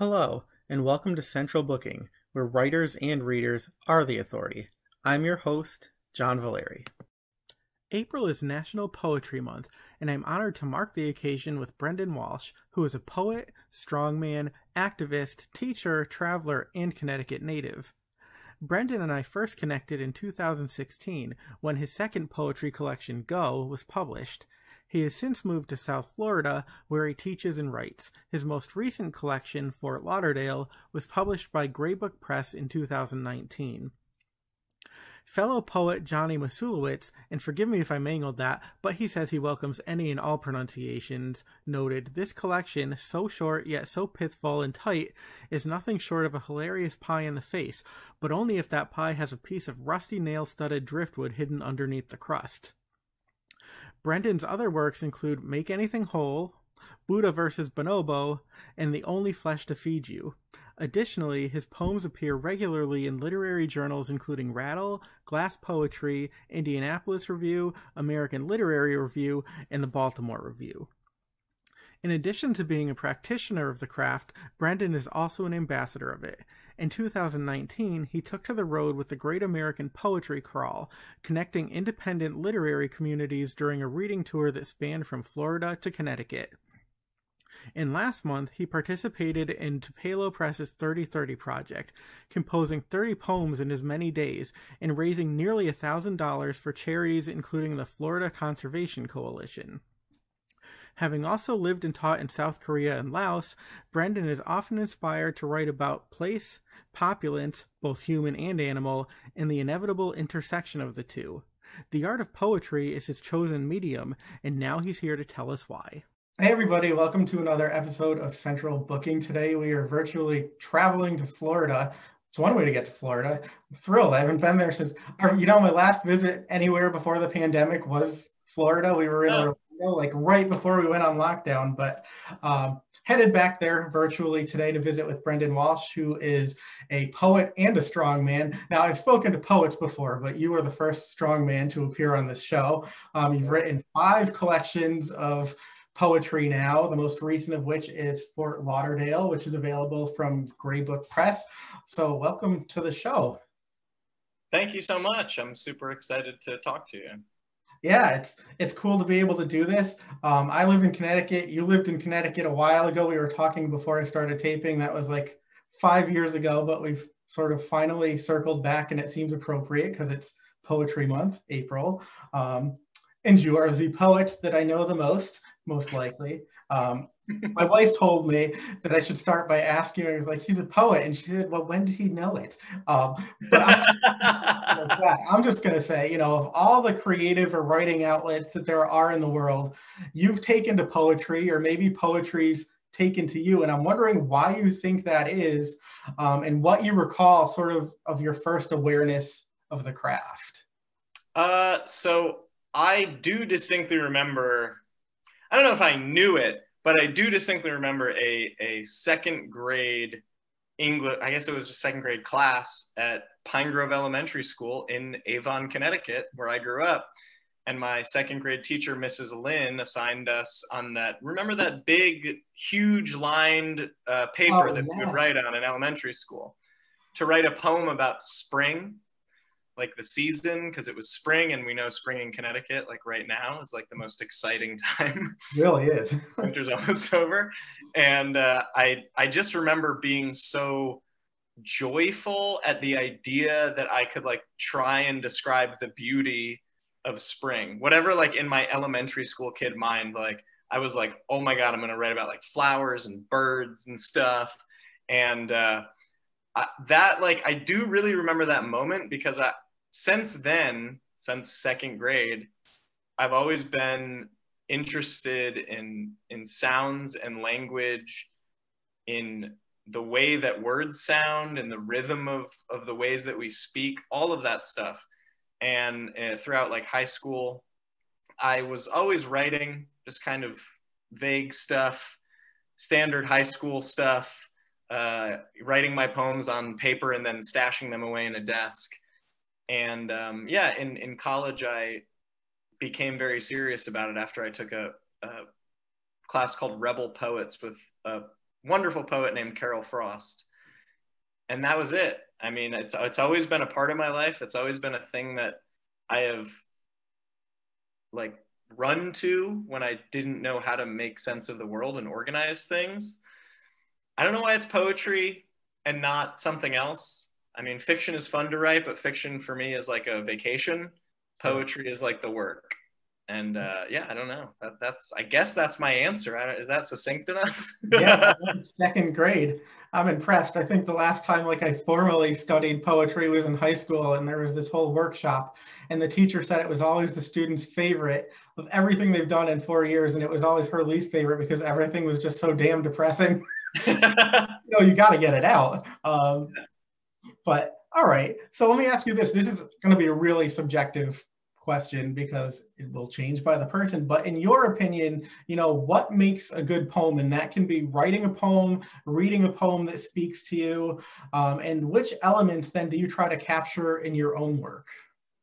Hello, and welcome to Central Booking, where writers and readers are the authority. I'm your host, John Valeri. April is National Poetry Month, and I'm honored to mark the occasion with Brendan Walsh, who is a poet, strongman, activist, teacher, traveler, and Connecticut native. Brendan and I first connected in 2016 when his second poetry collection, Go, was published. He has since moved to South Florida, where he teaches and writes. His most recent collection, Fort Lauderdale, was published by Grey Book Press in 2019. Fellow poet Johnny Masulowicz, and forgive me if I mangled that, but he says he welcomes any and all pronunciations, noted, This collection, so short yet so pithful and tight, is nothing short of a hilarious pie in the face, but only if that pie has a piece of rusty nail studded driftwood hidden underneath the crust. Brendan's other works include Make Anything Whole, Buddha vs. Bonobo, and The Only Flesh to Feed You. Additionally, his poems appear regularly in literary journals including Rattle, Glass Poetry, Indianapolis Review, American Literary Review, and the Baltimore Review. In addition to being a practitioner of the craft, Brendan is also an ambassador of it. In 2019, he took to the road with the Great American Poetry Crawl, connecting independent literary communities during a reading tour that spanned from Florida to Connecticut. And last month, he participated in Tupelo Press's 3030 project, composing 30 poems in as many days and raising nearly $1,000 for charities including the Florida Conservation Coalition. Having also lived and taught in South Korea and Laos, Brendan is often inspired to write about place, populace, both human and animal, and the inevitable intersection of the two. The art of poetry is his chosen medium, and now he's here to tell us why. Hey, everybody, welcome to another episode of Central Booking. Today, we are virtually traveling to Florida. It's one way to get to Florida. I'm thrilled. I haven't been there since, you know, my last visit anywhere before the pandemic was Florida. We were in oh like right before we went on lockdown, but um, headed back there virtually today to visit with Brendan Walsh, who is a poet and a strong man. Now, I've spoken to poets before, but you are the first strong man to appear on this show. Um, you've written five collections of poetry now, the most recent of which is Fort Lauderdale, which is available from Grey Book Press. So, welcome to the show. Thank you so much. I'm super excited to talk to you yeah, it's it's cool to be able to do this. Um, I live in Connecticut. You lived in Connecticut a while ago. We were talking before I started taping. That was like five years ago, but we've sort of finally circled back, and it seems appropriate because it's Poetry Month, April. Um, and you are the poet that I know the most, most likely. Um, my wife told me that I should start by asking her. I was like, "He's a poet," and she said, "Well, when did he know it?" Um, but I, I'm just going to say, you know, of all the creative or writing outlets that there are in the world, you've taken to poetry, or maybe poetry's taken to you, and I'm wondering why you think that is, um, and what you recall, sort of, of your first awareness of the craft. Uh, so I do distinctly remember. I don't know if I knew it but I do distinctly remember a, a second grade English, I guess it was a second grade class at Pine Grove Elementary School in Avon, Connecticut, where I grew up. And my second grade teacher, Mrs. Lynn, assigned us on that. Remember that big, huge lined uh, paper oh, that yes. we would write on in elementary school to write a poem about spring like the season because it was spring and we know spring in Connecticut like right now is like the most exciting time. It really is. Winter's almost over, and uh, I I just remember being so joyful at the idea that I could like try and describe the beauty of spring. Whatever like in my elementary school kid mind like I was like, "Oh my god, I'm going to write about like flowers and birds and stuff." And uh I, that like I do really remember that moment because I since then, since second grade, I've always been interested in in sounds and language, in the way that words sound and the rhythm of of the ways that we speak, all of that stuff. And uh, throughout like high school, I was always writing just kind of vague stuff, standard high school stuff, uh, writing my poems on paper and then stashing them away in a desk and um, yeah, in, in college, I became very serious about it after I took a, a class called Rebel Poets with a wonderful poet named Carol Frost. And that was it. I mean, it's it's always been a part of my life. It's always been a thing that I have like run to when I didn't know how to make sense of the world and organize things. I don't know why it's poetry and not something else. I mean, fiction is fun to write, but fiction for me is like a vacation. Poetry is like the work and uh, yeah, I don't know. That, that's I guess that's my answer. is that succinct enough? yeah, second grade. I'm impressed. I think the last time like I formally studied poetry was in high school, and there was this whole workshop, and the teacher said it was always the student's favorite of everything they've done in four years, and it was always her least favorite because everything was just so damn depressing. you know, you got to get it out. Um, but all right, so let me ask you this. This is going to be a really subjective question because it will change by the person. But in your opinion, you know, what makes a good poem? And that can be writing a poem, reading a poem that speaks to you. Um, and which elements then do you try to capture in your own work?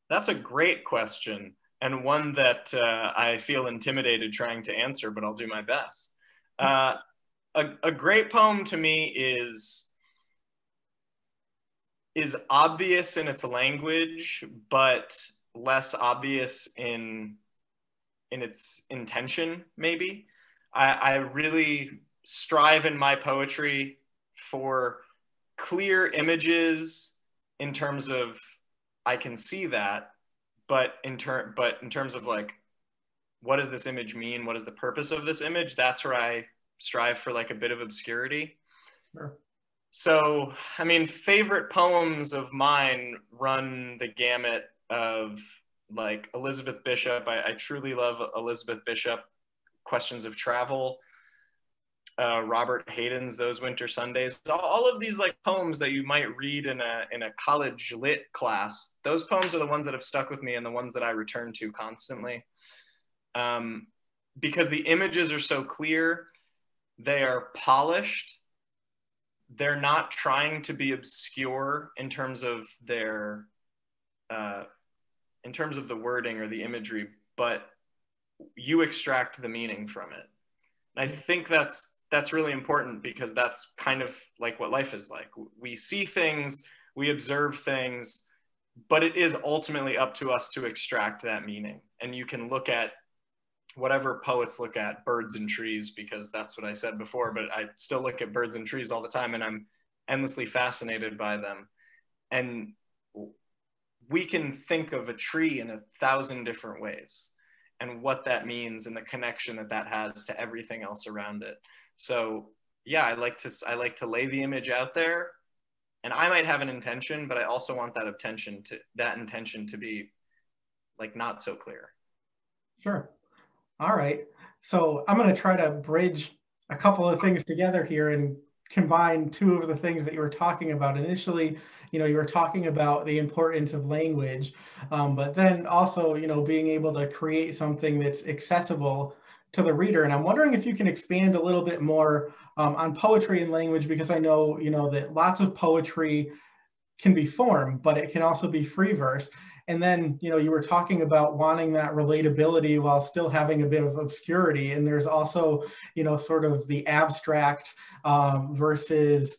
That's a great question and one that uh, I feel intimidated trying to answer, but I'll do my best. Uh, a, a great poem to me is is obvious in its language, but less obvious in in its intention maybe. I, I really strive in my poetry for clear images in terms of i can see that but in turn but in terms of like what does this image mean? What is the purpose of this image? That's where i strive for like a bit of obscurity. Sure. So i mean favorite poems of mine run the gamut of like Elizabeth Bishop. I, I truly love Elizabeth Bishop. Questions of Travel. Uh, Robert Hayden's Those Winter Sundays. All of these like poems that you might read in a in a college lit class. Those poems are the ones that have stuck with me and the ones that I return to constantly. Um, because the images are so clear, they are polished. They're not trying to be obscure in terms of their uh, in terms of the wording or the imagery, but you extract the meaning from it. And I think that's that's really important because that's kind of like what life is like. We see things, we observe things, but it is ultimately up to us to extract that meaning. And you can look at whatever poets look at birds and trees because that's what I said before, but I still look at birds and trees all the time and I'm endlessly fascinated by them. And we can think of a tree in a thousand different ways and what that means and the connection that that has to everything else around it. So yeah i like to i like to lay the image out there and i might have an intention but i also want that intention to that intention to be like not so clear. Sure all right. So i'm going to try to bridge a couple of things together here and combine two of the things that you were talking about. Initially you know you were talking about the importance of language um, but then also you know being able to create something that's accessible to the reader. And i'm wondering if you can expand a little bit more um, on poetry and language because i know you know that lots of poetry can be form but it can also be free verse and then, you know, you were talking about wanting that relatability while still having a bit of obscurity. And there's also, you know, sort of the abstract um, versus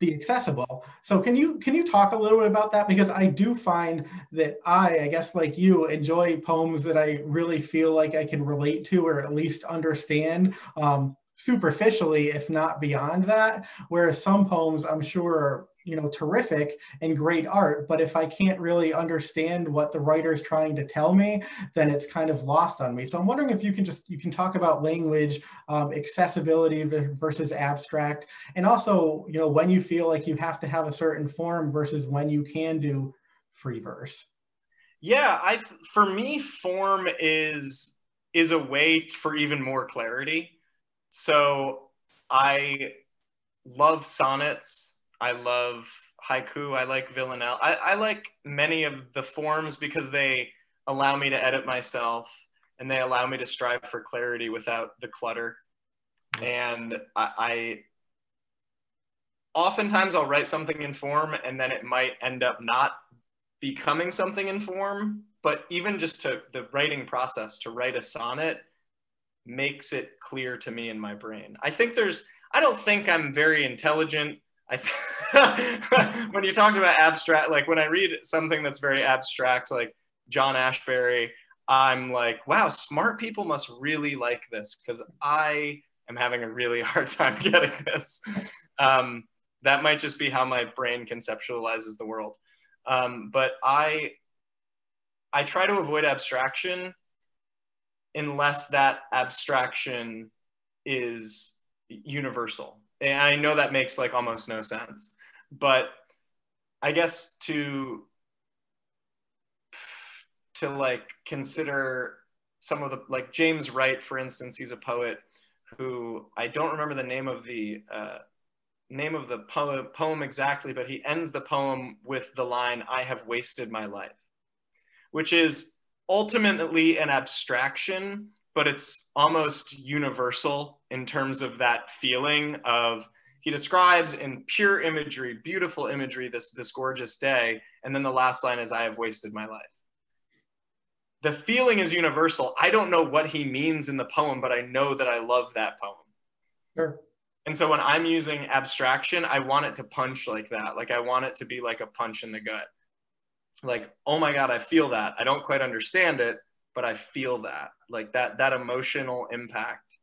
the accessible. So can you can you talk a little bit about that because I do find that I I guess like you enjoy poems that I really feel like I can relate to or at least understand um, superficially if not beyond that whereas some poems I'm sure you know terrific and great art but if i can't really understand what the writer is trying to tell me then it's kind of lost on me. So i'm wondering if you can just you can talk about language um, accessibility versus abstract and also you know when you feel like you have to have a certain form versus when you can do free verse. Yeah i for me form is is a way for even more clarity. So i love sonnets I love haiku. I like villanelle. I, I like many of the forms because they allow me to edit myself and they allow me to strive for clarity without the clutter. Mm-hmm. And I, I oftentimes I'll write something in form and then it might end up not becoming something in form. But even just to the writing process to write a sonnet makes it clear to me in my brain. I think there's I don't think I'm very intelligent. I when you talked about abstract, like when I read something that's very abstract, like John Ashbery, I'm like, wow, smart people must really like this because I am having a really hard time getting this. Um, that might just be how my brain conceptualizes the world. Um, but I, I try to avoid abstraction unless that abstraction is universal. And I know that makes like almost no sense, but I guess to to like consider some of the like James Wright, for instance, he's a poet who I don't remember the name of the uh, name of the poem, poem exactly, but he ends the poem with the line, "I have wasted my life," which is ultimately an abstraction, but it's almost universal in terms of that feeling of he describes in pure imagery, beautiful imagery, this this gorgeous day, and then the last line is, "I have wasted my life." the feeling is universal. I don't know what he means in the poem, but I know that I love that poem. Sure. And so when I'm using abstraction, I want it to punch like that. Like I want it to be like a punch in the gut. Like, oh my God, I feel that. I don't quite understand it, but I feel that. Like that that emotional impact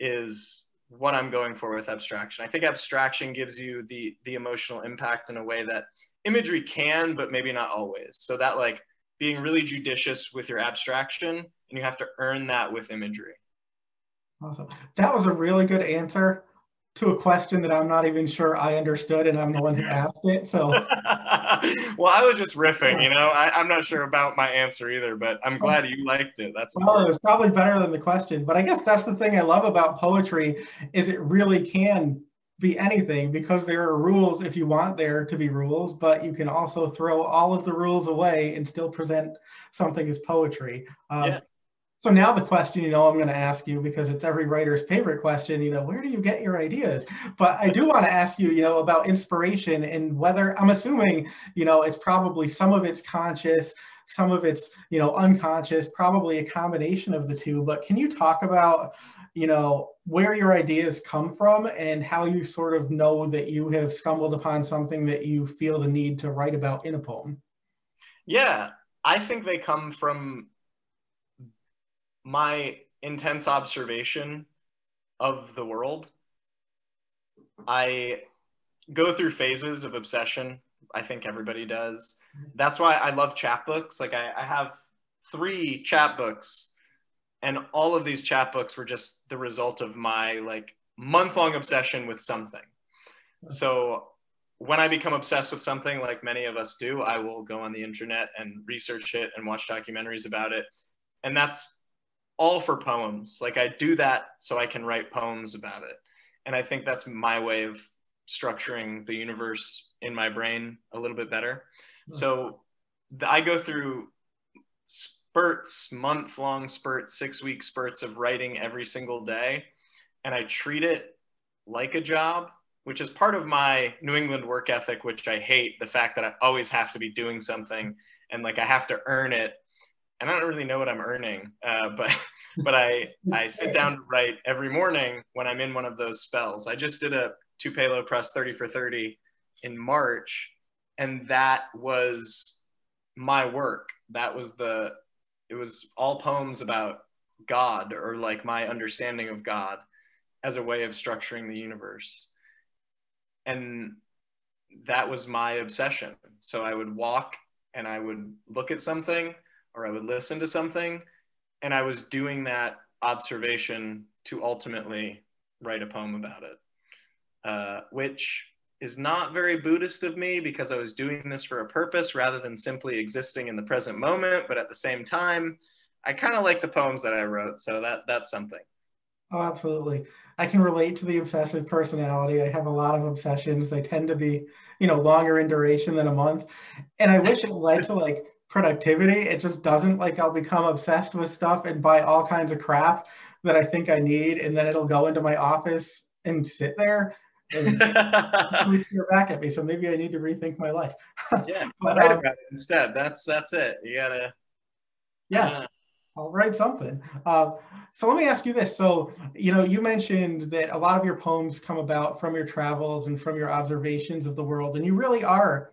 is what I'm going for with abstraction. I think abstraction gives you the the emotional impact in a way that imagery can, but maybe not always. So that like being really judicious with your abstraction and you have to earn that with imagery. Awesome. That was a really good answer to a question that I'm not even sure I understood, and I'm the one who asked it. So, well, I was just riffing, you know. I, am not sure about my answer either, but I'm glad you liked it. That's well, important. it was probably better than the question. But I guess that's the thing I love about poetry is it really can be anything because there are rules if you want there to be rules, but you can also throw all of the rules away and still present something as poetry. Um, yeah. So now the question, you know, I'm going to ask you because it's every writer's favorite question, you know, where do you get your ideas? But I do want to ask you, you know, about inspiration and whether I'm assuming, you know, it's probably some of it's conscious, some of it's, you know, unconscious, probably a combination of the two. But can you talk about, you know, where your ideas come from and how you sort of know that you have stumbled upon something that you feel the need to write about in a poem. Yeah, I think they come from my intense observation of the world. I go through phases of obsession. I think everybody does. That's why I love chapbooks. Like I, I have three chapbooks and all of these chapbooks were just the result of my like month long obsession with something so when i become obsessed with something like many of us do i will go on the internet and research it and watch documentaries about it and that's all for poems like i do that so i can write poems about it and i think that's my way of structuring the universe in my brain a little bit better hmm. so i go through spurts, month long spurts, six week spurts of writing every single day. And I treat it like a job, which is part of my New England work ethic, which I hate the fact that I always have to be doing something and like I have to earn it. And I don't really know what I'm earning, uh, but but I I sit down to write every morning when I'm in one of those spells. I just did a Tupelo Press 30 for 30 in March, and that was my work. That was the it was all poems about God or like my understanding of God as a way of structuring the universe. And that was my obsession. So I would walk and I would look at something or I would listen to something. And I was doing that observation to ultimately write a poem about it, uh, which is not very Buddhist of me because I was doing this for a purpose rather than simply existing in the present moment. But at the same time, I kind of like the poems that I wrote, so that that's something. Oh, absolutely. I can relate to the obsessive personality. I have a lot of obsessions. They tend to be, you know, longer in duration than a month. And I wish it led to like productivity. It just doesn't like I'll become obsessed with stuff and buy all kinds of crap that I think I need. And then it'll go into my office and sit there and you're back at me. So maybe I need to rethink my life. yeah, but, write um, about it instead. That's that's it. You gotta. Yes. Uh, I'll write something. Uh, so let me ask you this. So, you know, you mentioned that a lot of your poems come about from your travels and from your observations of the world, and you really are,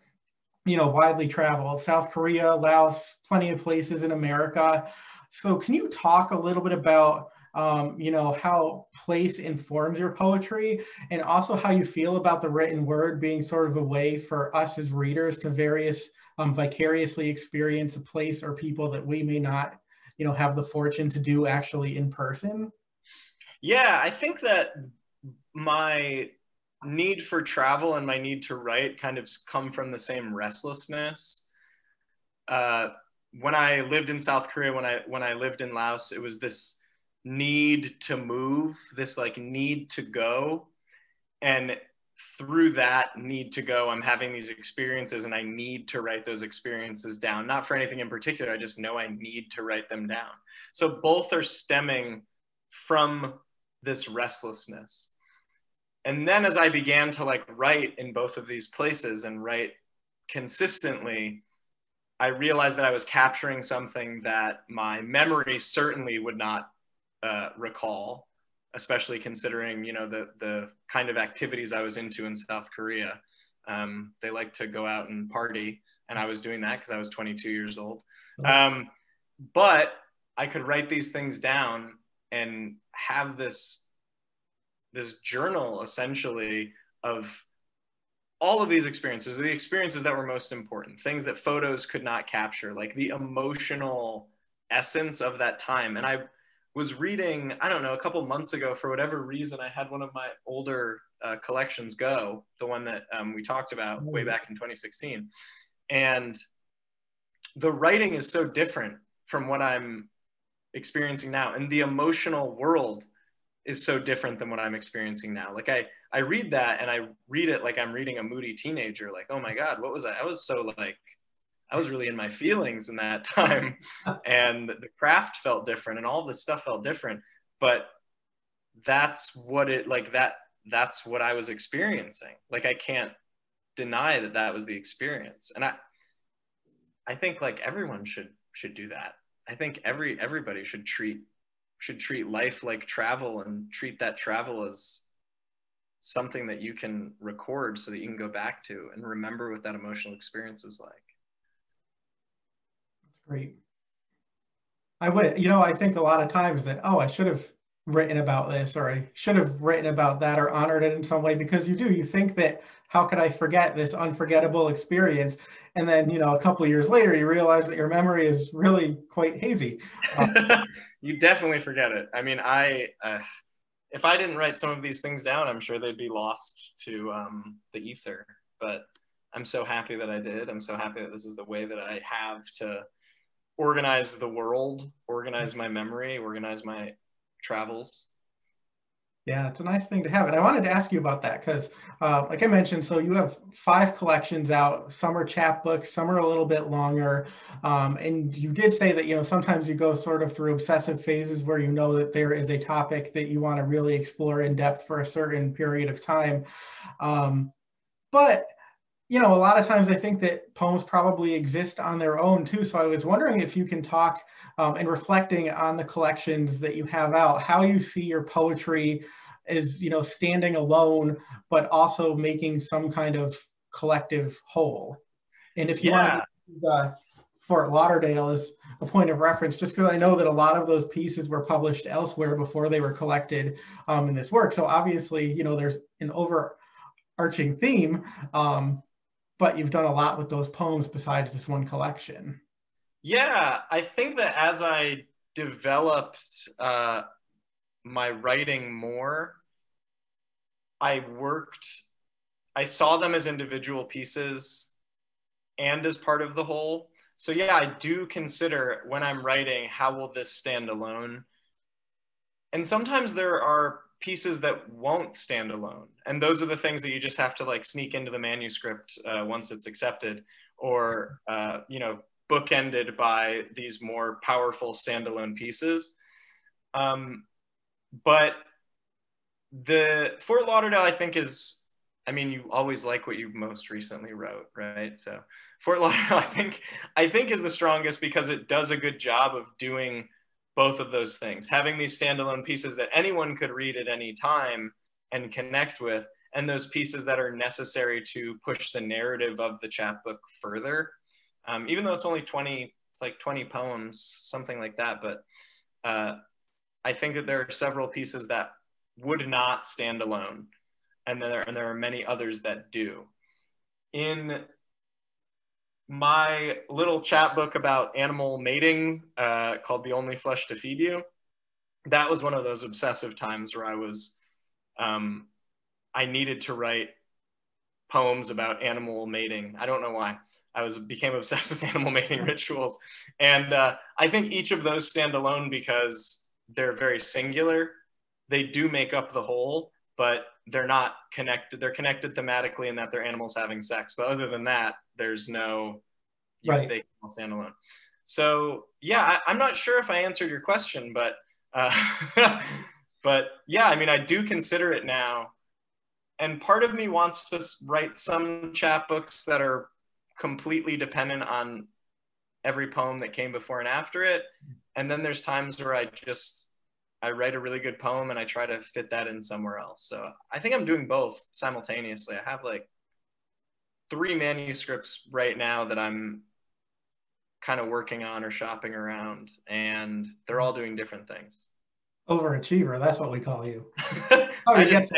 you know, widely traveled. South Korea, Laos, plenty of places in America. So, can you talk a little bit about, um, you know, how place informs your poetry, and also how you feel about the written word being sort of a way for us as readers to various um, vicariously experience a place or people that we may not you know have the fortune to do actually in person yeah i think that my need for travel and my need to write kind of come from the same restlessness. Uh, when i lived in south korea when i when i lived in laos it was this need to move this like need to go. And through that need to go i'm having these experiences and i need to write those experiences down. Not for anything in particular i just know i need to write them down. So both are stemming from this restlessness and then as i began to like write in both of these places and write consistently i realized that i was capturing something that my memory certainly would not uh, recall especially considering you know the the kind of activities I was into in South Korea. Um, they like to go out and party, and I was doing that because I was 22 years old. Um, but I could write these things down and have this this journal essentially of all of these experiences, the experiences that were most important, things that photos could not capture, like the emotional essence of that time. And I was reading, I don't know, a couple months ago, for whatever reason, I had one of my older uh, collections go, the one that um, we talked about way mm-hmm. back in 2016. And the writing is so different from what I'm experiencing now. And the emotional world is so different than what I'm experiencing now. Like I, I read that and I read it like I'm reading a moody teenager. Like, oh my God, what was I? I was so like I was really in my feelings in that time, and the craft felt different, and all this stuff felt different. But that's what it like that. That's what I was experiencing. Like I can't deny that that was the experience, and I, I think like everyone should should do that. I think every everybody should treat should treat life like travel and treat that travel as something that you can record so that you can go back to and remember what that emotional experience was like. That's Great. I would, you know, I think a lot of times that, oh, I should have written about this or I should have written about that or honored it in some way because you do. You think that how could I forget this unforgettable experience? And then, you know, a couple years later, you realize that your memory is really quite hazy. Um, you definitely forget it. I mean, I, uh, if I didn't write some of these things down, I'm sure they'd be lost to um, the ether. But I'm so happy that I did. I'm so happy that this is the way that I have to organize the world, organize my memory, organize my travels. Yeah, it's a nice thing to have. And I wanted to ask you about that because, uh, like I mentioned, so you have five collections out. Some are chapbooks, some are a little bit longer. Um, and you did say that, you know, sometimes you go sort of through obsessive phases where you know that there is a topic that you want to really explore in depth for a certain period of time. Um, but you know, a lot of times I think that poems probably exist on their own too. So I was wondering if you can talk um, and reflecting on the collections that you have out, how you see your poetry is, you know, standing alone, but also making some kind of collective whole. And if you yeah. want to uh, Fort Lauderdale as a point of reference, just because I know that a lot of those pieces were published elsewhere before they were collected um, in this work. So obviously, you know, there's an overarching theme. Um, but you've done a lot with those poems besides this one collection. Yeah, I think that as I developed uh, my writing more, I worked, I saw them as individual pieces and as part of the whole. So, yeah, I do consider when I'm writing, how will this stand alone? And sometimes there are pieces that won't stand alone. And those are the things that you just have to like sneak into the manuscript uh, once it's accepted or uh, you know bookended by these more powerful standalone pieces. Um, but the fort lauderdale i think is i mean you always like what you most recently wrote right? So fort lauderdale i think i think is the strongest because it does a good job of doing both of those things having these standalone pieces that anyone could read at any time and connect with and those pieces that are necessary to push the narrative of the chapbook further. Um, even though it's only 20 it's like 20 poems something like that but uh, i think that there are several pieces that would not stand alone and there, and there are many others that do. In my little chapbook about animal mating uh, called The Only Flesh to Feed You, that was one of those obsessive times where I was, um, I needed to write poems about animal mating. I don't know why. I was became obsessed with animal mating rituals, and uh, I think each of those stand alone because they're very singular. They do make up the whole, but they're not connected. They're connected thematically in that they're animals having sex. But other than that, there's no right. they can stand alone. So yeah, I, am not sure if I answered your question, but uh, but yeah, I mean, I do consider it now. And part of me wants to write some chapbooks that are completely dependent on every poem that came before and after it. And then there's times where I just I write a really good poem and I try to fit that in somewhere else. So I think I'm doing both simultaneously. I have like three manuscripts right now that I'm kind of working on or shopping around, and they're all doing different things. Overachiever, that's what we call you. Oh, you get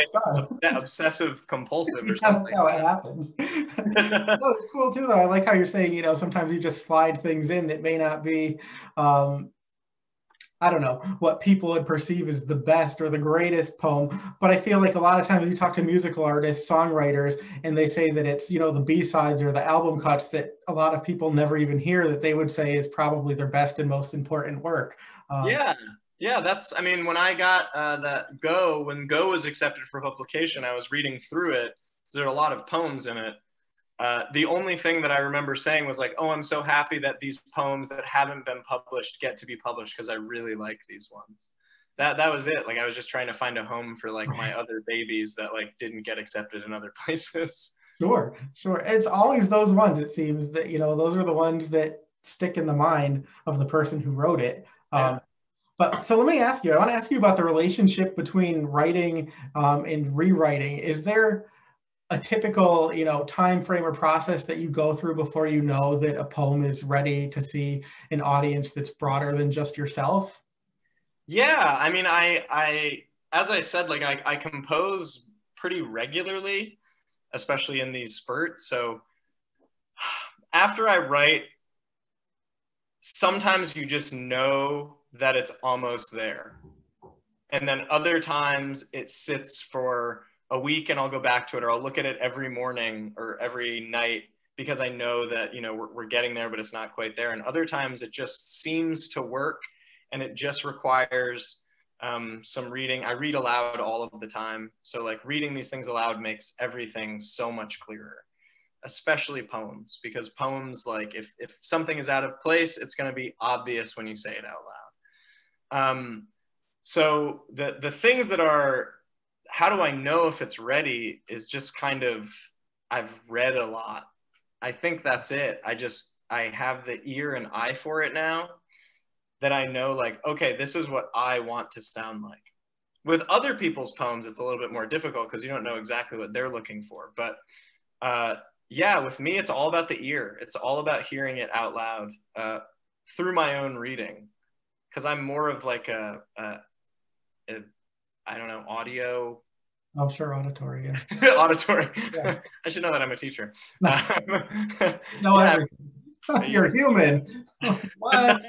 obsessive compulsive or something. how it happens. no, it's cool too, though. I like how you're saying, you know, sometimes you just slide things in that may not be um, I don't know, what people would perceive as the best or the greatest poem. But I feel like a lot of times you talk to musical artists, songwriters, and they say that it's, you know, the B-sides or the album cuts that a lot of people never even hear that they would say is probably their best and most important work. Um, yeah. Yeah, that's, I mean, when I got uh, that Go, when Go was accepted for publication, I was reading through it. There are a lot of poems in it. Uh, the only thing that I remember saying was like, "Oh, I'm so happy that these poems that haven't been published get to be published because I really like these ones." That that was it. Like I was just trying to find a home for like my other babies that like didn't get accepted in other places. Sure, sure. It's always those ones. It seems that you know those are the ones that stick in the mind of the person who wrote it. Um, yeah. But so let me ask you. I want to ask you about the relationship between writing um, and rewriting. Is there a typical you know time frame or process that you go through before you know that a poem is ready to see an audience that's broader than just yourself? Yeah i mean i i as i said like i, I compose pretty regularly especially in these spurts. So after i write sometimes you just know that it's almost there. And then other times it sits for a week and I'll go back to it or I'll look at it every morning or every night because I know that, you know, we're, we're getting there, but it's not quite there. And other times it just seems to work and it just requires um, some reading. I read aloud all of the time. So like reading these things aloud makes everything so much clearer, especially poems, because poems, like if, if something is out of place, it's going to be obvious when you say it out loud. Um, so the, the things that are how do I know if it's ready is just kind of I've read a lot. I think that's it. I just I have the ear and eye for it now that I know like okay, this is what I want to sound like. With other people's poems it's a little bit more difficult because you don't know exactly what they're looking for, but uh, yeah, with me it's all about the ear. It's all about hearing it out loud uh, through my own reading because I'm more of like a, a, a I don't know, audio. Oh, sure, auditory. Yeah. auditory. Yeah. I should know that I'm a teacher. No, no yeah. you're human. what?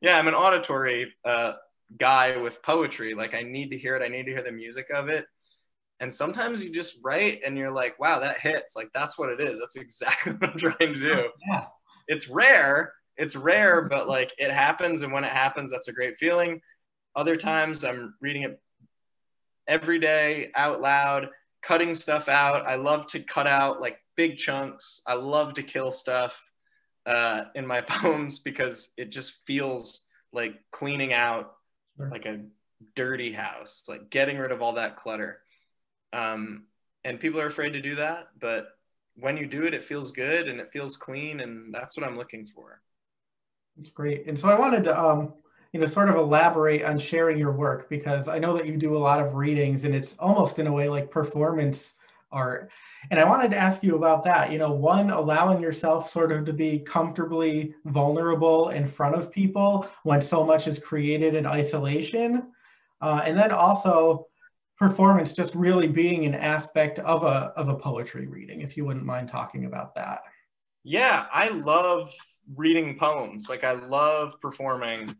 yeah, I'm an auditory uh, guy with poetry. Like, I need to hear it. I need to hear the music of it. And sometimes you just write and you're like, wow, that hits. Like, that's what it is. That's exactly what I'm trying to do. Yeah. It's rare. It's rare, but like it happens. And when it happens, that's a great feeling other times I'm reading it every day out loud, cutting stuff out. I love to cut out like big chunks. I love to kill stuff uh, in my poems because it just feels like cleaning out sure. like a dirty house, like getting rid of all that clutter. Um, and people are afraid to do that, but when you do it, it feels good and it feels clean, and that's what I'm looking for. It's great. And so I wanted to um, you know, sort of elaborate on sharing your work because I know that you do a lot of readings and it's almost in a way like performance art. And I wanted to ask you about that. You know, one, allowing yourself sort of to be comfortably vulnerable in front of people when so much is created in isolation. Uh, and then also performance just really being an aspect of a, of a poetry reading, if you wouldn't mind talking about that. Yeah, I love reading poems. Like I love performing.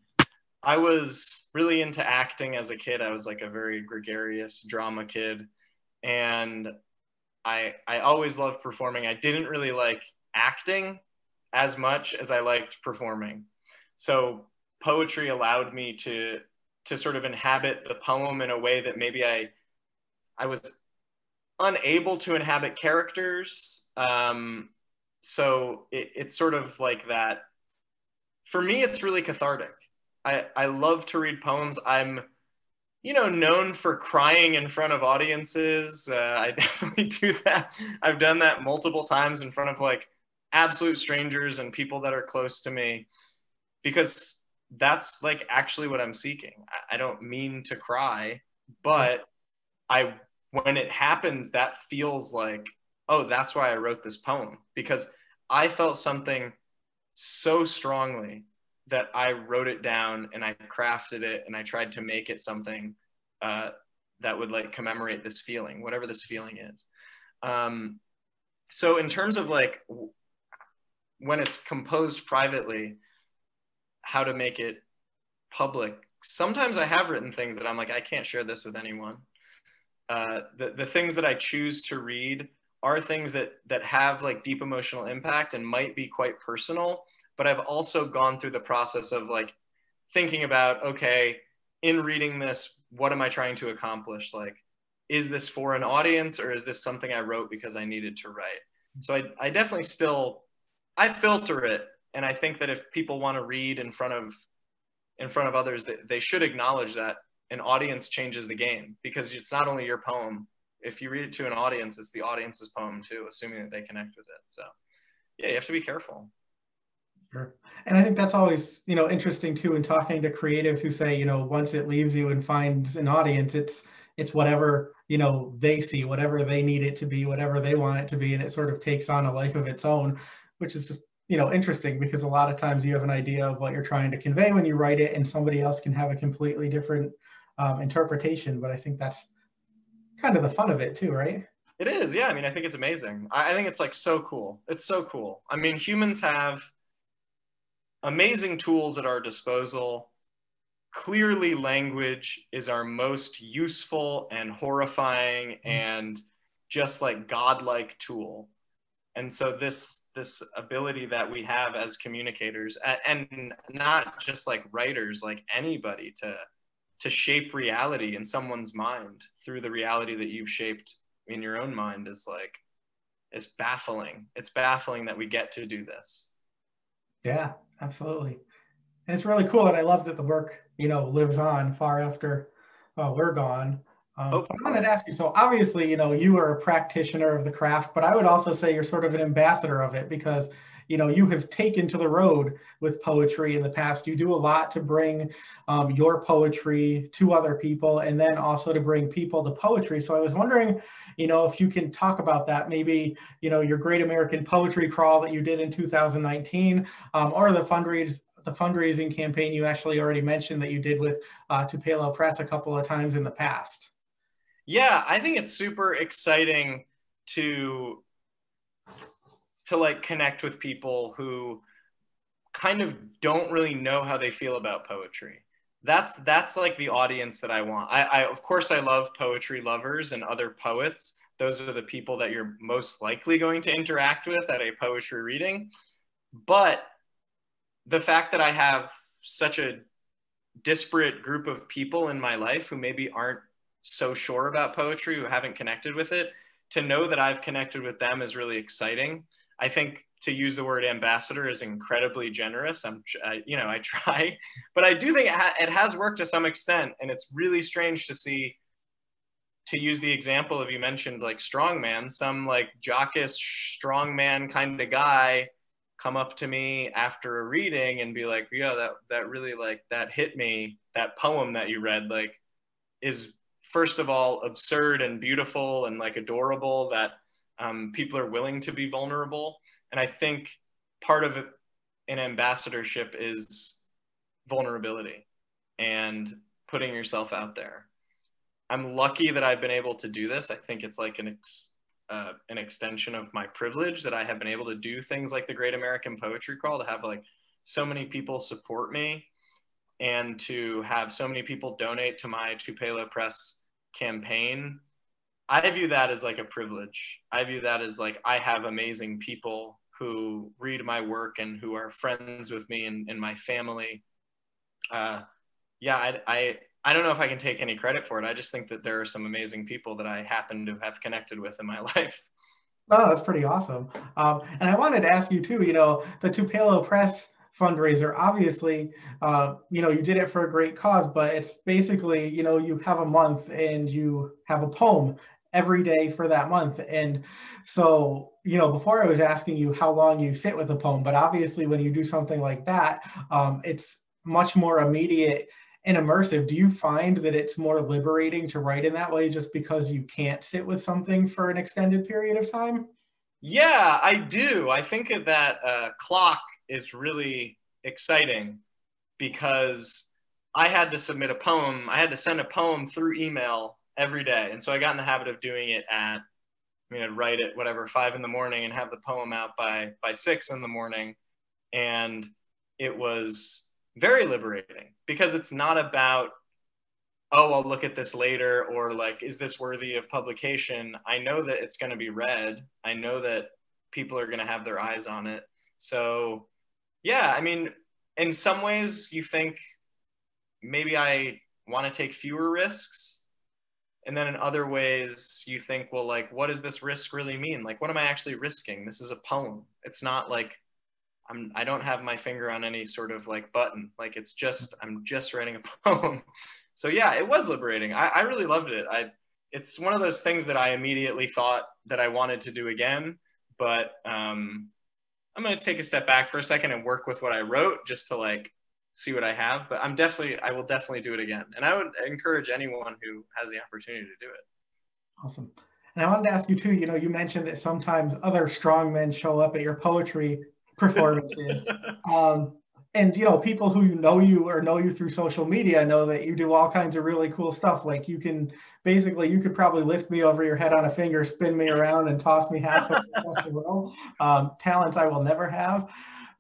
I was really into acting as a kid. I was like a very gregarious drama kid. And I I always loved performing. I didn't really like acting as much as I liked performing. So poetry allowed me to to sort of inhabit the poem in a way that maybe I I was unable to inhabit characters. Um, so it, it's sort of like that. For me, it's really cathartic. I, I love to read poems. I'm, you know, known for crying in front of audiences. Uh, I definitely do that. I've done that multiple times in front of like absolute strangers and people that are close to me because that's like actually what I'm seeking. I, I don't mean to cry, but I, when it happens, that feels like, oh, that's why I wrote this poem because I felt something so strongly that I wrote it down and I crafted it and I tried to make it something uh, that would like commemorate this feeling, whatever this feeling is. Um, so in terms of like when it's composed privately, how to make it public. Sometimes I have written things that I'm like, I can't share this with anyone. Uh, the, the things that I choose to read are things that that have like deep emotional impact and might be quite personal but I've also gone through the process of like thinking about, okay, in reading this, what am I trying to accomplish? Like, is this for an audience or is this something I wrote because I needed to write? So I, I definitely still, I filter it. And I think that if people want to read in front of, in front of others, that they should acknowledge that an audience changes the game because it's not only your poem. If you read it to an audience, it's the audience's poem too, assuming that they connect with it. So yeah, you have to be careful. Sure. And I think that's always, you know, interesting too in talking to creatives who say, you know, once it leaves you and finds an audience, it's it's whatever, you know, they see, whatever they need it to be, whatever they want it to be, and it sort of takes on a life of its own, which is just, you know, interesting because a lot of times you have an idea of what you're trying to convey when you write it and somebody else can have a completely different um, interpretation. But I think that's kind of the fun of it too, right? It is, yeah. I mean, I think it's amazing. I, I think it's like so cool. It's so cool. I mean, humans have amazing tools at our disposal. Clearly, language is our most useful and horrifying mm-hmm. and just like godlike tool. And so this this ability that we have as communicators and not just like writers, like anybody to to shape reality in someone's mind through the reality that you've shaped in your own mind is like is baffling. It's baffling that we get to do this. Yeah, absolutely. And it's really cool, and I love that the work you know lives on far after uh, we're gone. Um, oh. I wanted to ask you. So obviously, you know, you are a practitioner of the craft, but I would also say you're sort of an ambassador of it because you know you have taken to the road with poetry in the past. You do a lot to bring um, your poetry to other people and then also to bring people to poetry. So i was wondering you know if you can talk about that. Maybe you know your great american poetry crawl that you did in 2019 um, or the fundraise the fundraising campaign you actually already mentioned that you did with uh, Tupelo Press a couple of times in the past. Yeah, I think it's super exciting to to like connect with people who kind of don't really know how they feel about poetry. That's that's like the audience that i want. I, I of course i love poetry lovers and other poets. Those are the people that you're most likely going to interact with at a poetry reading. But the fact that i have such a disparate group of people in my life who maybe aren't so sure about poetry who haven't connected with it to know that i've connected with them is really exciting I think to use the word ambassador is incredibly generous. I'm, I, uh, you know, I try, but I do think it, ha- it has worked to some extent, and it's really strange to see. To use the example of you mentioned like strongman, some like jockey's strongman kind of guy come up to me after a reading and be like, yeah, that, that really like, that hit me, that poem that you read, like is first of all, absurd and beautiful and like adorable that um, people are willing to be vulnerable. And I think part of an ambassadorship is vulnerability and putting yourself out there. I'm lucky that I've been able to do this. I think it's like an ex, uh, an extension of my privilege that I have been able to do things like the Great American Poetry Crawl to have like so many people support me and to have so many people donate to my Tupelo Press campaign. I view that as like a privilege. I view that as like I have amazing people who read my work and who are friends with me and, and my family. Uh, yeah, I, I I don't know if I can take any credit for it. I just think that there are some amazing people that I happen to have connected with in my life. Oh, that's pretty awesome. Um, and I wanted to ask you too, you know, the Tupelo Press fundraiser, obviously, uh, you know, you did it for a great cause, but it's basically, you know, you have a month and you have a poem every day for that month. And so, you know, before I was asking you how long you sit with a poem, but obviously when you do something like that, um, it's much more immediate and immersive, do you find that it's more liberating to write in that way just because you can't sit with something for an extended period of time? Yeah, I do. I think that uh, clock is really exciting because I had to submit a poem. I had to send a poem through email every day, and so I got in the habit of doing it at, I mean, I'd write it whatever five in the morning and have the poem out by by six in the morning, and it was very liberating because it's not about oh i'll look at this later or like is this worthy of publication? I know that it's going to be read. I know that people are going to have their eyes on it. So yeah i mean in some ways you think maybe i want to take fewer risks and then in other ways you think well like what does this risk really mean like what am i actually risking this is a poem it's not like I'm I don't have my finger on any sort of like button. Like it's just I'm just writing a poem. So yeah, it was liberating. I, I really loved it. I it's one of those things that I immediately thought that I wanted to do again, but um, I'm gonna take a step back for a second and work with what I wrote just to like see what I have. But I'm definitely I will definitely do it again, and I would encourage anyone who has the opportunity to do it. Awesome. And I wanted to ask you too. You know, you mentioned that sometimes other strong men show up at your poetry performances. um, and you know, people who know you or know you through social media know that you do all kinds of really cool stuff. Like you can basically, you could probably lift me over your head on a finger, spin me around, and toss me half the, the world. Um, talents I will never have.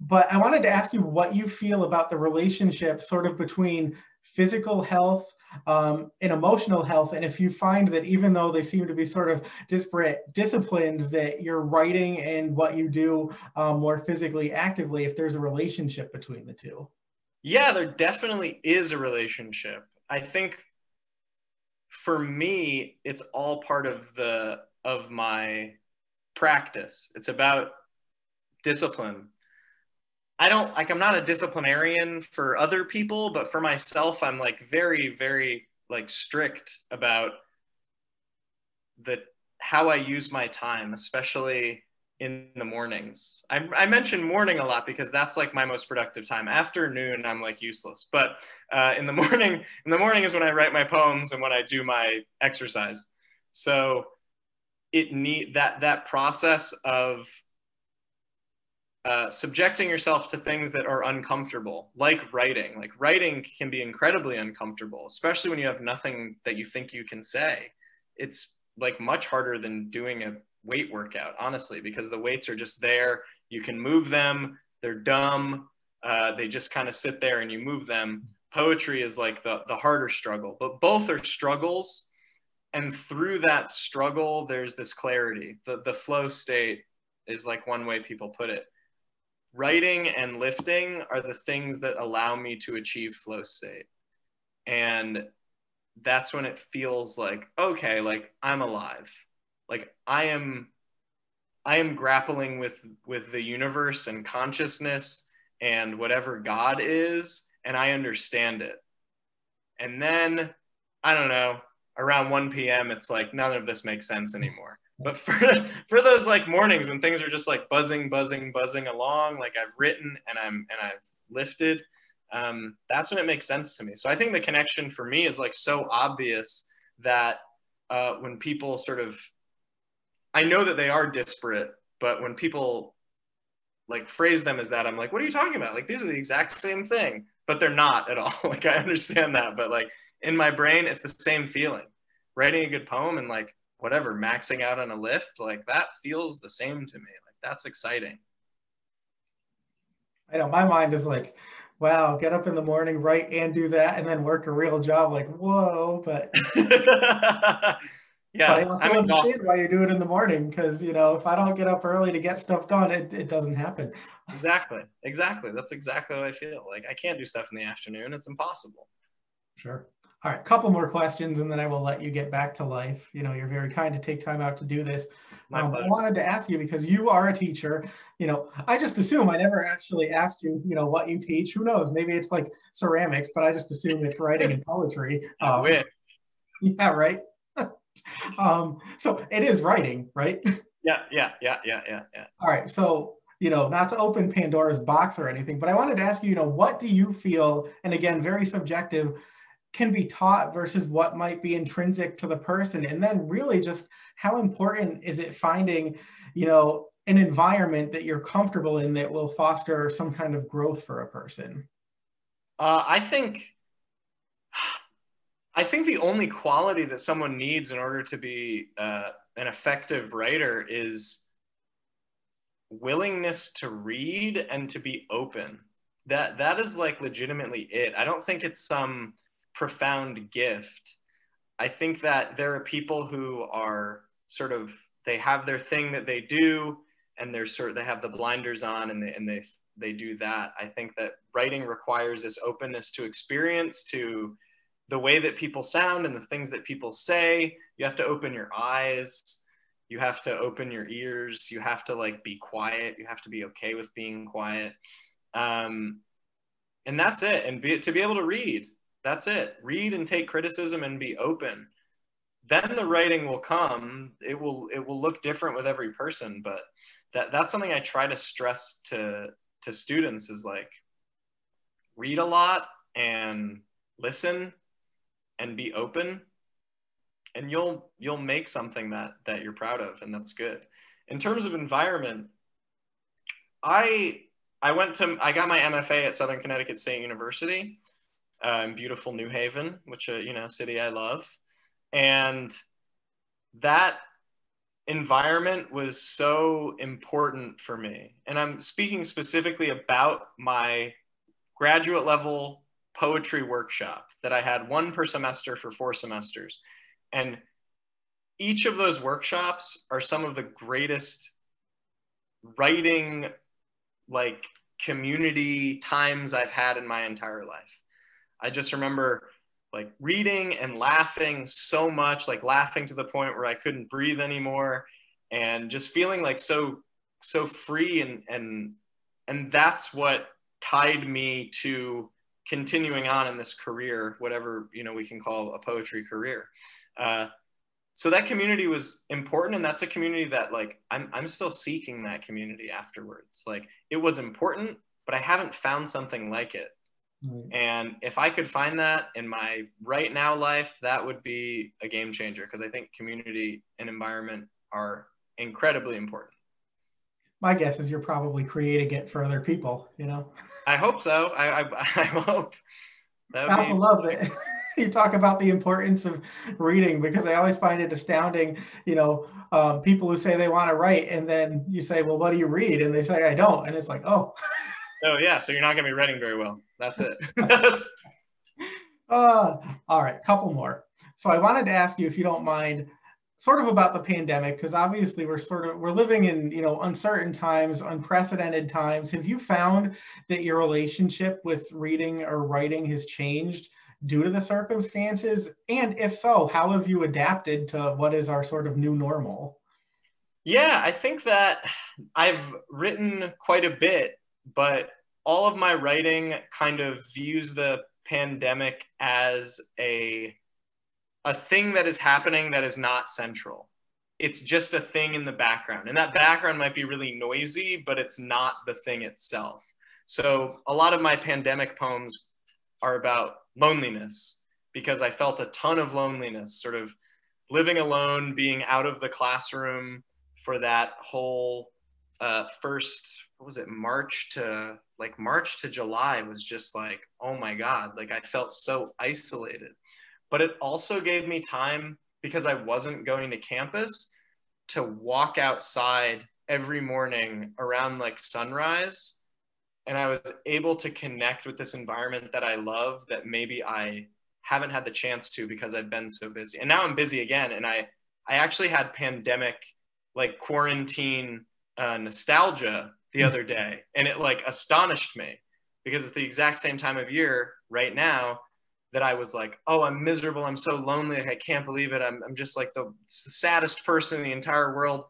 But I wanted to ask you what you feel about the relationship, sort of between physical health um, and emotional health. And if you find that even though they seem to be sort of disparate disciplines, that you're writing and what you do um, more physically actively, if there's a relationship between the two. Yeah, there definitely is a relationship. I think for me, it's all part of the of my practice. It's about discipline I don't like I'm not a disciplinarian for other people, but for myself, I'm like very, very like strict about the how I use my time, especially in the mornings. I, I mention morning a lot because that's like my most productive time. Afternoon, I'm like useless, but uh, in the morning, in the morning is when I write my poems and when I do my exercise. So it need that that process of uh, subjecting yourself to things that are uncomfortable, like writing. Like writing can be incredibly uncomfortable, especially when you have nothing that you think you can say. It's like much harder than doing a weight workout, honestly, because the weights are just there. You can move them. They're dumb. Uh, they just kind of sit there and you move them. Poetry is like the, the harder struggle, but both are struggles. And through that struggle, there's this clarity. The, the flow state is like one way people put it writing and lifting are the things that allow me to achieve flow state. And that's when it feels like, okay, like I'm alive. Like I am I am grappling with with the universe and consciousness and whatever God is, and I understand it. And then I don't know, around 1 p.m., it's like none of this makes sense anymore. But for for those like mornings when things are just like buzzing, buzzing, buzzing along, like I've written and I'm and I've lifted, um, that's when it makes sense to me. So I think the connection for me is like so obvious that uh, when people sort of, I know that they are disparate, but when people like phrase them as that, I'm like, what are you talking about? Like these are the exact same thing, but they're not at all. like I understand that, but like in my brain, it's the same feeling. Writing a good poem and like whatever, maxing out on a lift, like that feels the same to me. Like that's exciting. I know my mind is like, wow, get up in the morning, write and do that, and then work a real job. Like, whoa, but yeah, but I also I understand why you do it in the morning because you know if I don't get up early to get stuff done, it, it doesn't happen. exactly, exactly. That's exactly what I feel. Like I can't do stuff in the afternoon; it's impossible. Sure. All right, couple more questions, and then I will let you get back to life. You know, you're very kind to take time out to do this. Um, I wanted to ask you because you are a teacher. You know, I just assume I never actually asked you. You know, what you teach. Who knows? Maybe it's like ceramics, but I just assume it's writing and poetry. Um, yeah, right. um, so it is writing, right? Yeah, yeah, yeah, yeah, yeah, yeah. All right, so you know, not to open Pandora's box or anything, but I wanted to ask you, you know, what do you feel? And again, very subjective can be taught versus what might be intrinsic to the person. And then really just how important is it finding you know an environment that you're comfortable in that will foster some kind of growth for a person? Uh, i think i think the only quality that someone needs in order to be uh, an effective writer is willingness to read and to be open. That that is like legitimately it. I don't think it's some profound gift. I think that there are people who are sort of they have their thing that they do and they're sort they have the blinders on and they and they they do that. I think that writing requires this openness to experience to the way that people sound and the things that people say. You have to open your eyes. You have to open your ears. You have to like be quiet. You have to be okay with being quiet. Um, and that's it. And be, to be able to read, that's it. Read and take criticism and be open. Then the writing will come. It will it will look different with every person, but that that's something I try to stress to to students is like read a lot and listen and be open and you'll you'll make something that that you're proud of and that's good in terms of environment i i went to i got my mfa at southern connecticut state university uh, in beautiful New Haven, which uh, you know city I love, and that environment was so important for me. And I'm speaking specifically about my graduate level poetry workshop that I had one per semester for four semesters. And each of those workshops are some of the greatest writing like community times I've had in my entire life. I just remember like reading and laughing so much, like laughing to the point where I couldn't breathe anymore and just feeling like so so free and and and that's what tied me to continuing on in this career, whatever you know we can call a poetry career. Uh, so that community was important, and that's a community that like I'm I'm still seeking that community afterwards. Like it was important, but I haven't found something like it. And if I could find that in my right now life, that would be a game changer because I think community and environment are incredibly important. My guess is you're probably creating it for other people, you know? I hope so. I, I, I hope. I also be... love that you talk about the importance of reading because I always find it astounding, you know, um, people who say they want to write and then you say, well, what do you read? And they say, I don't. And it's like, oh. Oh yeah, so you're not gonna be writing very well. That's it. uh, all right, couple more. So I wanted to ask you if you don't mind, sort of about the pandemic, because obviously we're sort of we're living in you know uncertain times, unprecedented times. Have you found that your relationship with reading or writing has changed due to the circumstances? And if so, how have you adapted to what is our sort of new normal? Yeah, I think that I've written quite a bit but all of my writing kind of views the pandemic as a a thing that is happening that is not central. it's just a thing in the background. And that background might be really noisy, but it's not the thing itself. So a lot of my pandemic poems are about loneliness because I felt a ton of loneliness, sort of living alone, being out of the classroom for that whole uh, first, what was it, March to like March to July was just like, oh my God, like I felt so isolated. But it also gave me time because I wasn't going to campus to walk outside every morning around like sunrise. And I was able to connect with this environment that I love that maybe I haven't had the chance to because I've been so busy. And now I'm busy again. And I, I actually had pandemic, like quarantine uh, nostalgia the other day. And it like astonished me because it's the exact same time of year right now that I was like, oh, I'm miserable. I'm so lonely. I can't believe it. I'm, I'm just like the saddest person in the entire world.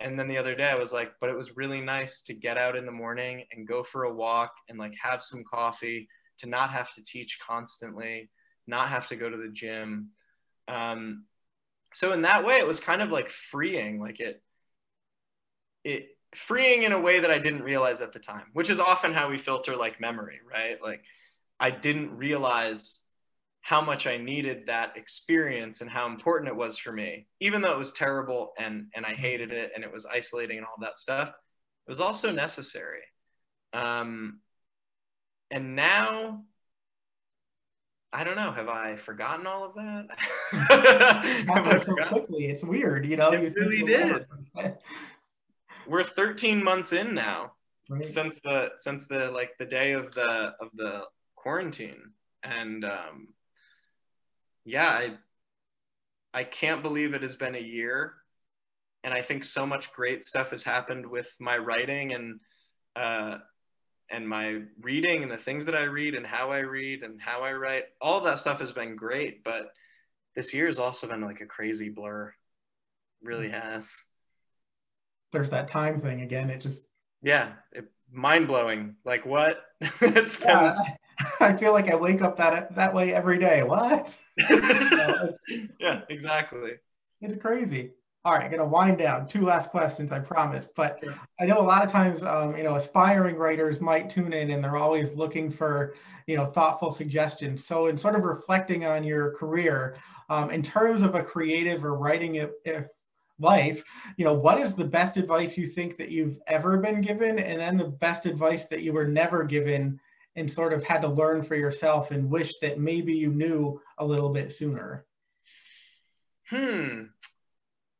And then the other day I was like, but it was really nice to get out in the morning and go for a walk and like have some coffee, to not have to teach constantly, not have to go to the gym. Um, so in that way, it was kind of like freeing, like it, it freeing in a way that I didn't realize at the time, which is often how we filter like memory, right? Like I didn't realize how much I needed that experience and how important it was for me, even though it was terrible and and I hated it and it was isolating and all that stuff. It was also necessary. Um, and now, I don't know. Have I forgotten all of that? Happened so quickly. It's weird, you know. It you really did. We're 13 months in now right. since the since the like the day of the of the quarantine, and um, yeah, I I can't believe it has been a year, and I think so much great stuff has happened with my writing and uh, and my reading and the things that I read and how I read and how I write. All that stuff has been great, but this year has also been like a crazy blur. Really mm-hmm. has. There's that time thing again. It just yeah, it, mind blowing. Like what? it's yeah, I feel like I wake up that that way every day. What? yeah, exactly. It's crazy. All right, gonna wind down. Two last questions, I promise. But I know a lot of times, um, you know, aspiring writers might tune in and they're always looking for, you know, thoughtful suggestions. So, in sort of reflecting on your career, um, in terms of a creative or writing a, life, you know, what is the best advice you think that you've ever been given, and then the best advice that you were never given and sort of had to learn for yourself and wish that maybe you knew a little bit sooner? Hmm.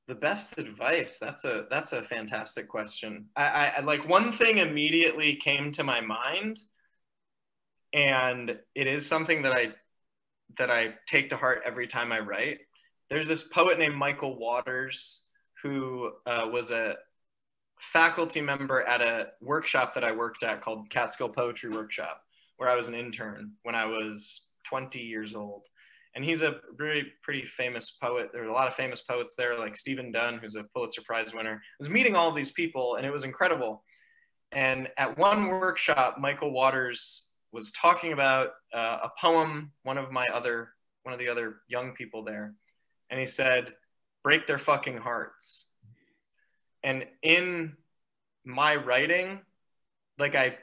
The best advice. That's a that's a fantastic question. I, I like one thing immediately came to my mind, and it is something that I that I take to heart every time I write. There's this poet named Michael Waters who uh, was a faculty member at a workshop that I worked at called Catskill Poetry Workshop, where I was an intern when I was 20 years old. And he's a really pretty famous poet. There are a lot of famous poets there, like Stephen Dunn, who's a Pulitzer Prize winner. I was meeting all these people, and it was incredible. And at one workshop, Michael Waters was talking about uh, a poem. One of my other, one of the other young people there, and he said, "Break their fucking hearts." and in my writing like i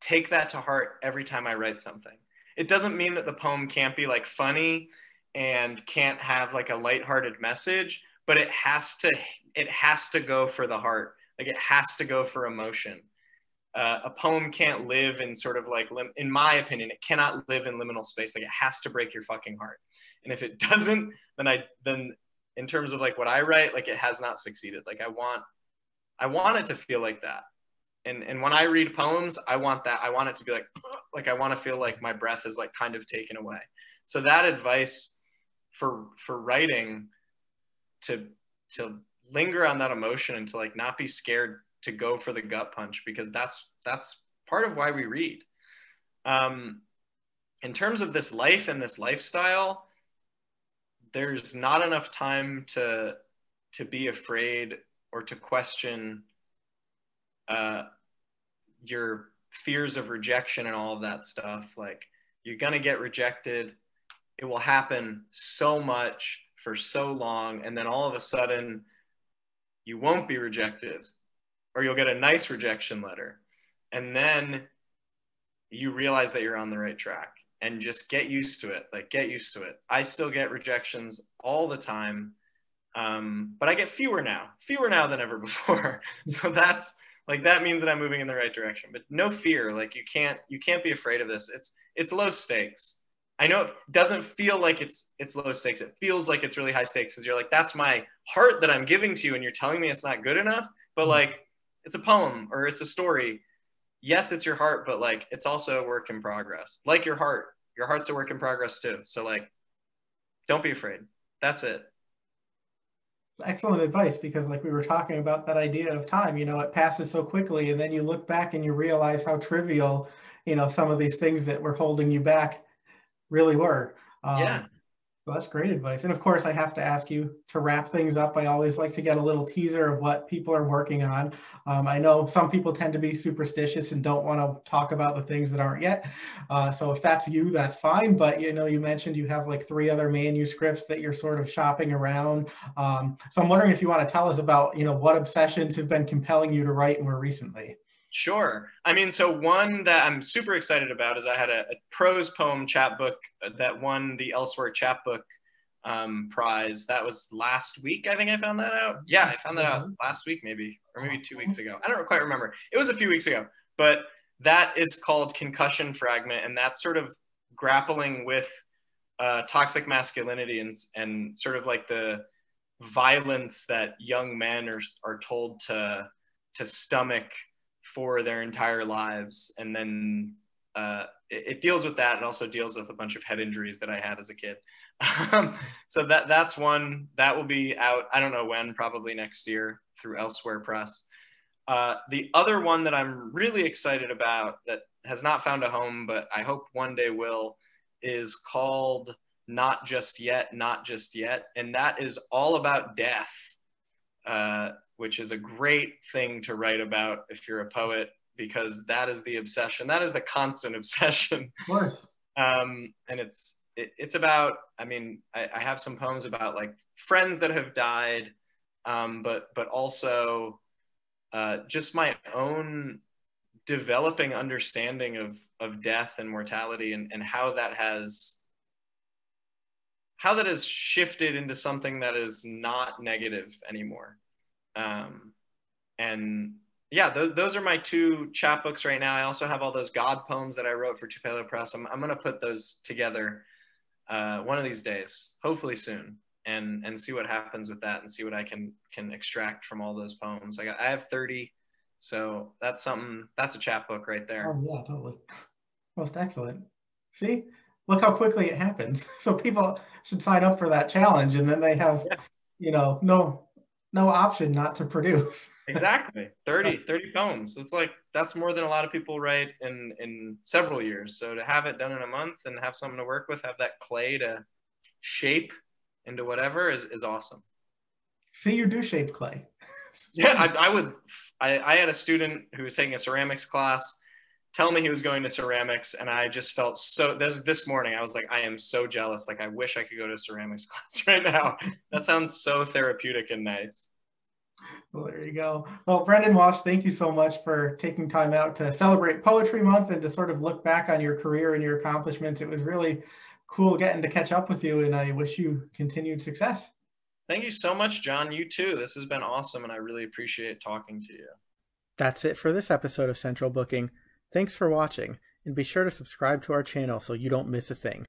take that to heart every time i write something. It doesn't mean that the poem can't be like funny and can't have like a lighthearted message but it has to it has to go for the heart. Like it has to go for emotion. Uh, a poem can't live in sort of like lim- in my opinion it cannot live in liminal space. Like it has to break your fucking heart. And if it doesn't then i then in terms of like what i write like it has not succeeded like i want I want it to feel like that. And and when I read poems, I want that. I want it to be like like I want to feel like my breath is like kind of taken away. So that advice for for writing to to linger on that emotion and to like not be scared to go for the gut punch because that's that's part of why we read. Um, in terms of this life and this lifestyle, there's not enough time to to be afraid or to question uh, your fears of rejection and all of that stuff. Like you're to get rejected. It will happen so much for so long. And then all of a sudden, you won't be rejected, or you'll get a nice rejection letter. And then you realize that you're on the right track and just get used to it. Like, get used to it. I still get rejections all the time. Um, but I get fewer now, fewer now than ever before. so that's like that means that I'm moving in the right direction. But no fear, like you can't you can't be afraid of this. It's it's low stakes. I know it doesn't feel like it's it's low stakes. It feels like it's really high stakes because you're like, that's my heart that I'm giving to you, and you're telling me it's not good enough. But mm-hmm. like, it's a poem or it's a story. Yes, it's your heart, but like, it's also a work in progress. Like your heart, your heart's a work in progress too. So like, don't be afraid. That's it excellent advice because like we were talking about that idea of time you know it passes so quickly and then you look back and you realize how trivial you know some of these things that were holding you back really were um, yeah well, that's great advice. And of course, I have to ask you to wrap things up. I always like to get a little teaser of what people are working on. Um, I know some people tend to be superstitious and don't want to talk about the things that aren't yet. Uh, so if that's you, that's fine. But you know, you mentioned you have like three other manuscripts that you're sort of shopping around. Um, so I'm wondering if you want to tell us about you know what obsessions have been compelling you to write more recently. Sure. I mean, so one that I'm super excited about is I had a, a prose poem chapbook that won the Elsewhere chapbook um, prize. That was last week. I think I found that out. Yeah, I found that out mm-hmm. last week, maybe, or maybe two weeks ago. I don't quite remember. It was a few weeks ago, but that is called Concussion Fragment, and that's sort of grappling with uh, toxic masculinity and and sort of like the violence that young men are are told to to stomach for their entire lives. And then uh, it, it, deals with that. It also deals with a bunch of head injuries that i had as a kid. Um, so that that's one. That will be out i don't know when probably next year through elsewhere press. Uh, the other one that i'm really excited about that has not found a home but i hope one day will is called not just yet not just yet. And that is all about death. Uh, which is a great thing to write about if you're a poet because that is the obsession that is the constant obsession. Of course. Um, and it's it, it's about i mean I, I, have some poems about like friends that have died um, but but also uh, just my own developing understanding of of death and mortality and, and how that has how that has shifted into something that is not negative anymore um, and yeah, those, those are my two chapbooks right now. I also have all those God poems that I wrote for Tupelo Press. I'm, I'm going to put those together uh, one of these days, hopefully soon, and and see what happens with that, and see what I can can extract from all those poems. I got I have 30, so that's something. That's a chapbook right there. Oh yeah, totally. Most excellent. See, look how quickly it happens. So people should sign up for that challenge, and then they have, yeah. you know, no no option not to produce. exactly. 30, 30 poems. It's like that's more than a lot of people write in in several years. So to have it done in a month and have something to work with, have that clay to shape into whatever is, is awesome. See, you do shape clay. yeah, I, I would. I, I had a student who was taking a ceramics class tell me he was going to ceramics and i just felt so this this morning i was like i am so jealous like i wish i could go to ceramics class right now. That sounds so therapeutic and nice. Well there you go. Well brendan walsh thank you so much for taking time out to celebrate poetry month and to sort of look back on your career and your accomplishments. It was really cool getting to catch up with you and i wish you continued success. Thank you so much john. You too. This has been awesome and i really appreciate talking to you. That's it for this episode of central booking Thanks for watching, and be sure to subscribe to our channel so you don't miss a thing.